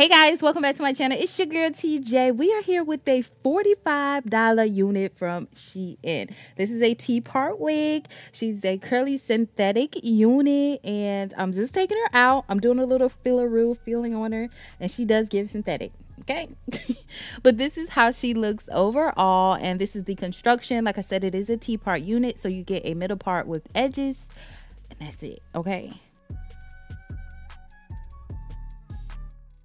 Hey guys, welcome back to my channel. It's your girl Tei Jae. We are here with a $45 unit from Shein. This is a T-part wig. She's a curly synthetic unit and I'm just taking her out. I'm doing a little filler feeling on her and she does give synthetic. Okay. but this is how she looks overall and this is the construction. Like I said, it is a T-part unit. So you get a middle part with edges and that's it. Okay.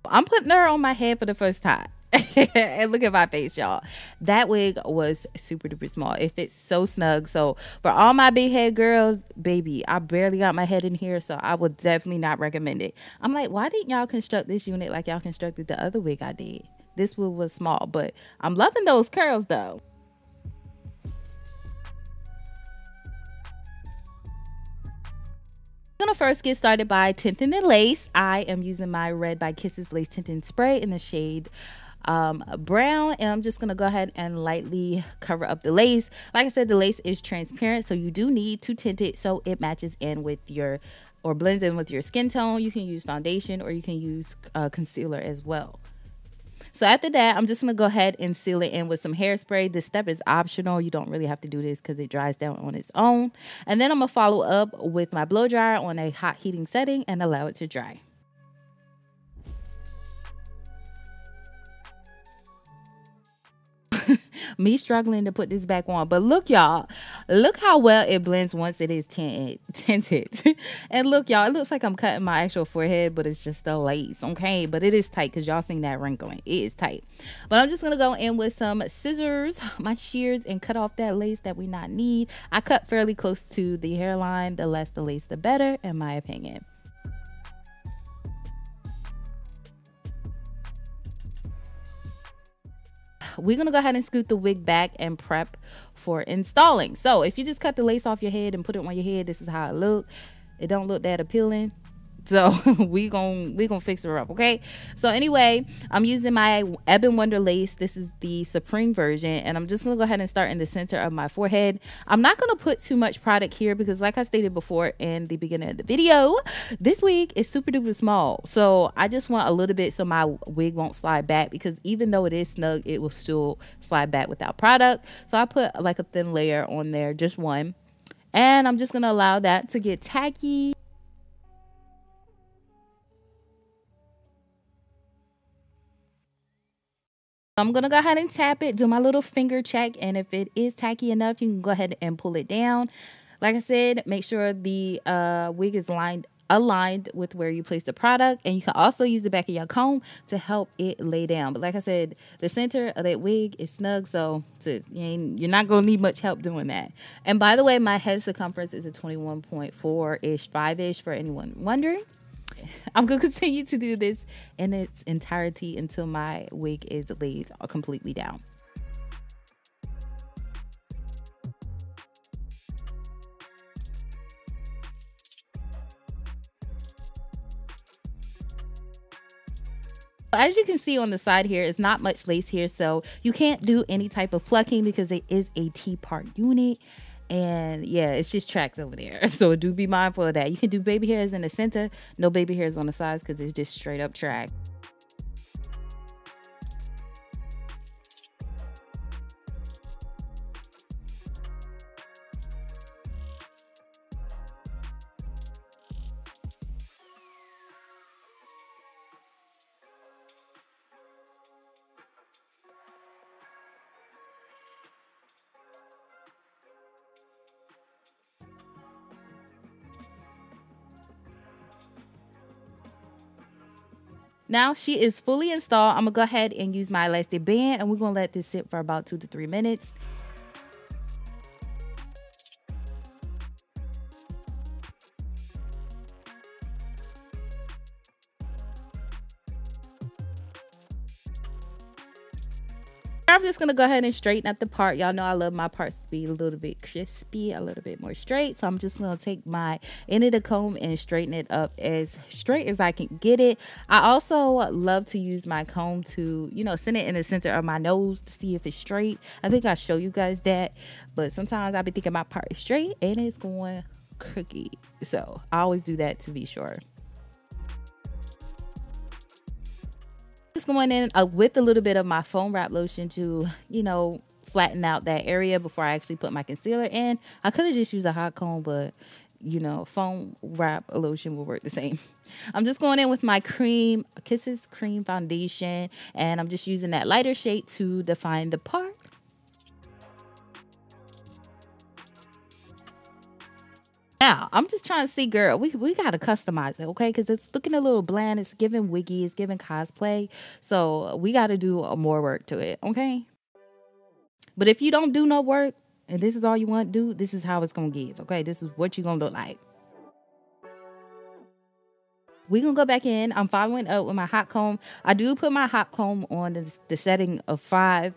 I'm putting her on my head for the first time. and look at my face, y'all. That wig was super duper small. It fits so snug. So for all my big head girls, baby, I barely got my head in here, so I would definitely not recommend it. I'm like, why didn't y'all construct this unit like y'all constructed the other wig I did? This wig was small, but I'm loving those curls though. I'm gonna first get started by tinting the lace. I am using my Red by Kiss Lace Tinting Spray in the shade um, brown and I'm just gonna go ahead and lightly cover up the lace. Like I said, the lace is transparent, so you do need to tint it so it matches in with your or blends in with your skin tone. You can use foundation or you can use uh, concealer as well. So after that, I'm just going to go ahead and seal it in with some hairspray. This step is optional. You don't really have to do this because it dries down on its own. And then I'm going to follow up with my blow dryer on a hot heating setting and allow it to dry. me struggling to put this back on. But look, y'all, look how well it blends once it is tinted. and look, y'all, it looks like I'm cutting my actual forehead, but it's just a lace, okay? But it is tight because y'all seen that wrinkling. It is tight. But I'm just going to go in with some scissors, my shears, and cut off that lace that we not need. I cut fairly close to the hairline. The less the lace, the better, in my opinion. We're to go ahead and scoot the wig back and prep for installing. So if you just cut the lace off your head and put it on your head, this is how it look. It don't look that appealing. So we gon' we gonna fix her up, okay? So anyway, I'm using my Ebin Wonder lace. This is the Supreme version, and I'm just gonna go ahead and start in the center of my forehead. I'm not gonna put too much product here because, like I stated before in the beginning of the video, this wig is super duper small. So I just want a little bit so my wig won't slide back because even though it is snug, it will still slide back without product. So I put like a thin layer on there, just one. And I'm just to allow that to get tacky I'm going to go ahead and tap it, do my little finger check, and if it is tacky enough, you can go ahead and pull it down. Like I said, make sure the uh, wig is lined aligned with where you place the product and you can also use the back of your comb to help it lay down. But like i said the center of that wig is snug so you're not going to need much help doing that. And by the way my head circumference is a 21.4 ish 5 ish for anyone wondering I'm going to continue to do this in its entirety until my wig is laid completely down. as you can see on the side here, it's not much lace here, so you can't do any type of plucking because it is a T-part unit and yeah it's just tracks over there. So do be mindful of that. You can do baby hairs in the center no baby hairs on the sides because it's just straight up track Now she is fully installed. I'm gonna go ahead and use my elastic band and we're gonna let this sit for about two to three minutes. I'm just gonna go ahead and straighten up the part. Y'all know I love my parts to be a little bit crispy, a little bit more straight. So I'm just gonna take my end of the comb and straighten it up as straight as I can get it. I also love to use my comb to, you know, send it in the center of my nose to see if it's straight. I think I show you guys that, but sometimes I'll be thinking my part is straight and it's going crooked. So I always do that to be sure. Just going in uh, with a little bit of my foam wrap lotion to, you know, flatten out that area before I actually put my concealer in. I could have just used a hot comb, but you know, foam wrap lotion will work the same. I'm just going in with my cream, Kisses Cream Foundation, and I'm just using that lighter shade to define the part. Now, I'm just trying to see, girl, we, we got to customize it, okay? Because it's looking a little bland. It's giving wiggy. It's giving cosplay. So we got to do uh, more work to it, okay? But if you don't do no work and this is all you want to do, this is how it's going to give. Okay, this is what you're going to look like. We're going to go back in. I'm following up with my hot comb. I do put my hot comb on the, the setting of five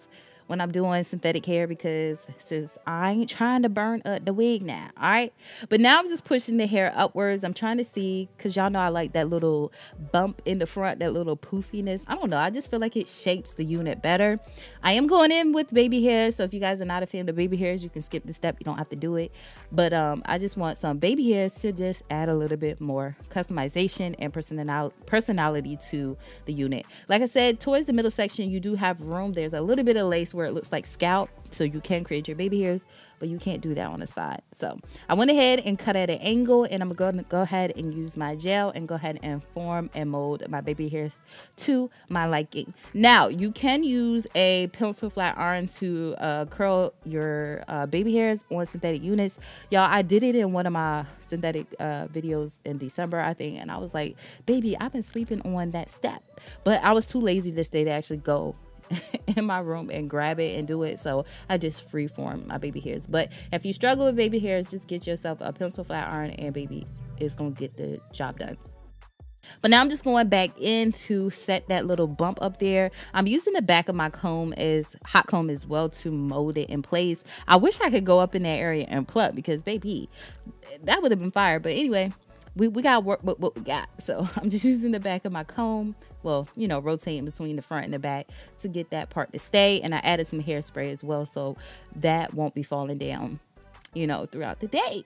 when I'm doing synthetic hair because since I ain't trying to burn up the wig now, all right? But now I'm just pushing the hair upwards. I'm trying to see, because y'all know I like that little bump in the front, that little poofiness. I don't know. I just feel like it shapes the unit better. I am going in with baby hairs, so if you guys are not a fan of baby hairs, you can skip the step. You don't have to do it. But um, I just want some baby hairs to just add a little bit more customization and personal personality to the unit. Like I said, towards the middle section, you do have room. There's a little bit of lace where it looks like scalp so you can create your baby hairs but you can't do that on the side. So I went ahead and cut at an angle and I'm going to go ahead and use my gel and go ahead and form and mold my baby hairs to my liking. Now you can use a pencil flat iron to uh, curl your uh, baby hairs on synthetic units. Y'all I did it in one of my synthetic uh, videos in December I think and I was like baby I've been sleeping on that step. But I was too lazy this day to actually go in my room and grab it and do it. So I just freeform my baby hairs. But if you struggle with baby hairs, just get yourself a pencil flat iron and baby is gonna get the job done. But now I'm just going back in to set that little bump up there. I'm using the back of my comb as hot comb as well to mold it in place. I wish I could go up in that area and pluck because baby, that would have been fire. But anyway, we, we got work with what we got. So I'm just using the back of my comb. Well, you know, rotating between the front and the back to get that part to stay. And I added some hairspray as well. So that won't be falling down, you know, throughout the day.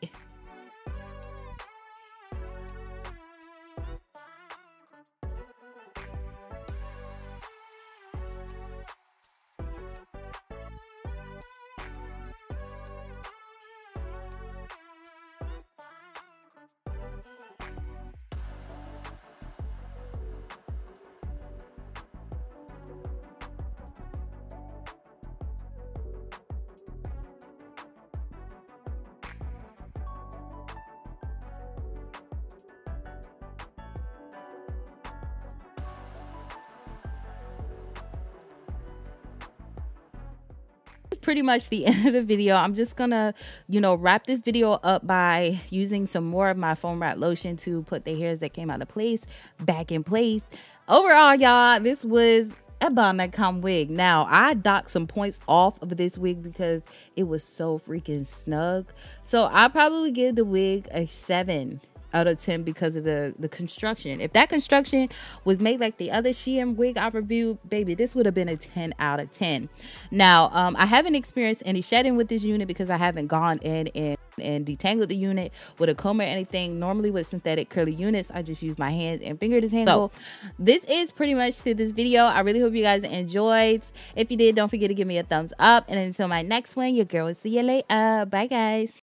Pretty much the end of the video. I'm just gonna, you know, wrap this video up by using some more of my foam wrap lotion to put the hairs that came out of place back in place. Overall, y'all, this was a Bonacom wig. Now, I docked some points off of this wig because it was so freaking snug. So I probably give the wig a seven out of 10 because of the the construction. If that construction was made like the other Shein wig I reviewed baby this would have been a 10 out of 10 now um, I haven't experienced any shedding with this unit because I haven't gone in and and detangled the unit with a comb or anything. Normally with synthetic curly units I just use my hands and finger detangle so, this is pretty much to this video. I really hope you guys enjoyed. If you did don't forget to give me a thumbs up. And until my next one your girl will see you later bye guys